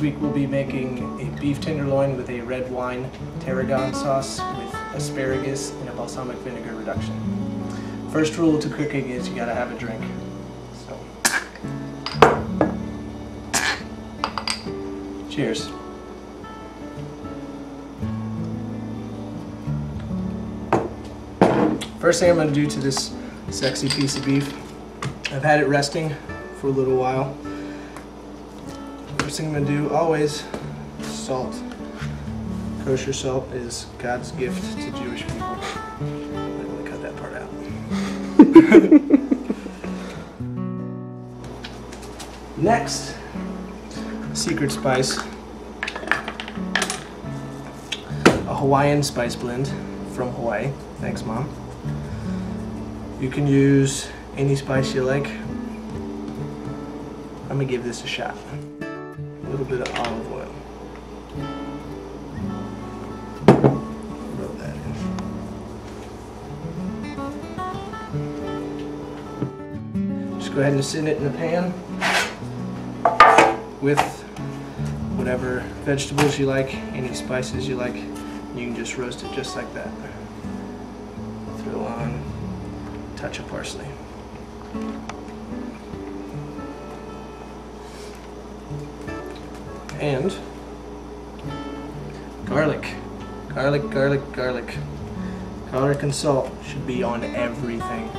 be making a beef tenderloin with a red wine tarragon sauce with asparagus and a balsamic vinegar reduction. First rule to cooking is you gotta have a drink. So. Cheers. First thing I'm to do to this sexy piece of beef, I've had it resting for a little while. First thing I'm to do, always, salt. Kosher salt is God's gift to Jewish people. I'm to cut that part out. Next, secret spice, a Hawaiian spice blend from Hawaii. Thanks, Mom. You can use any spice you like. I'm gonna give this a shot. A little bit of olive oil. Just go ahead and sit it in the pan with whatever vegetables you like, any spices you like. You can just roast it just like that. Throw on touch of parsley. And garlic. Garlic, garlic, garlic. Garlic and salt should be on everything.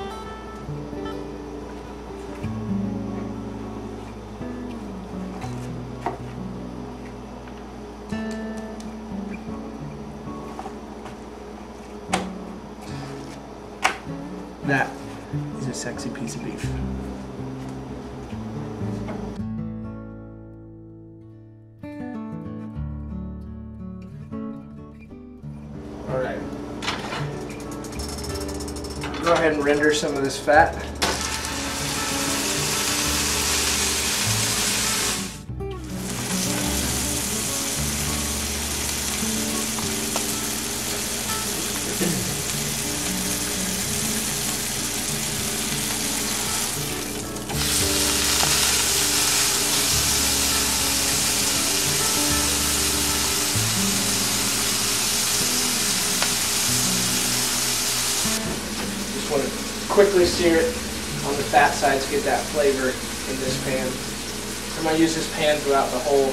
That is a sexy piece of beef. Go ahead and render some of this fat. Want to quickly sear it on the fat side to get that flavor in this pan. I'm going to use this pan throughout the whole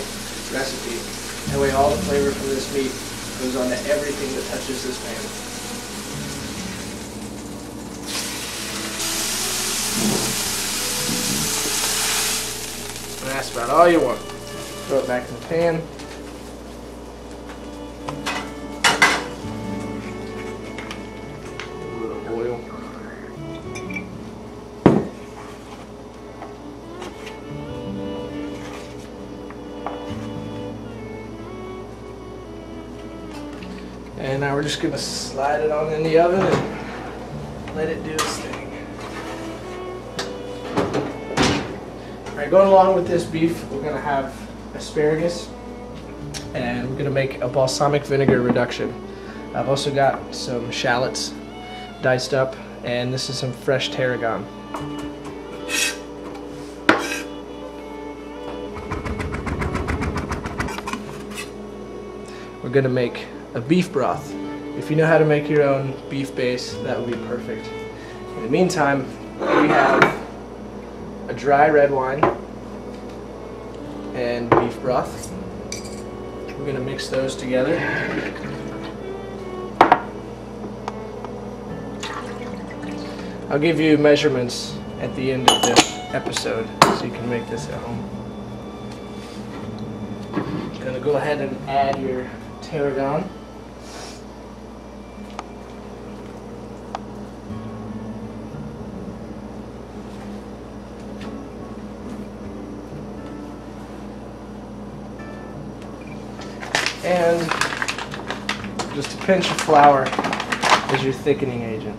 recipe. That way all the flavor from this meat goes onto everything that touches this pan. And that's about all you want. Throw it back in the pan. And now we're just gonna slide it on in the oven and let it do its thing. Alright, going along with this beef, we're gonna have asparagus and we're gonna make a balsamic vinegar reduction. I've also got some shallots diced up and this is some fresh tarragon. We're gonna make a beef broth. If you know how to make your own beef base, that would be perfect. In the meantime, we have a dry red wine and beef broth. We're gonna mix those together. I'll give you measurements at the end of the episode so you can make this at home. Gonna go ahead and add your tarragon. And just a pinch of flour as your thickening agent.